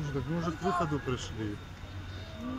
Слушай, так мы уже к выходу пришли. Ну,